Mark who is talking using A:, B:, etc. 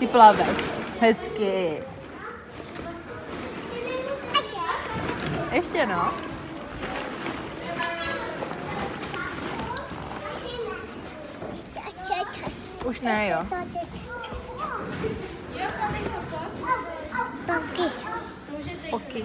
A: Ty plaveš. Hezky. Ještě no. Už ne, jo.
B: Poky. Poky.
A: Oky.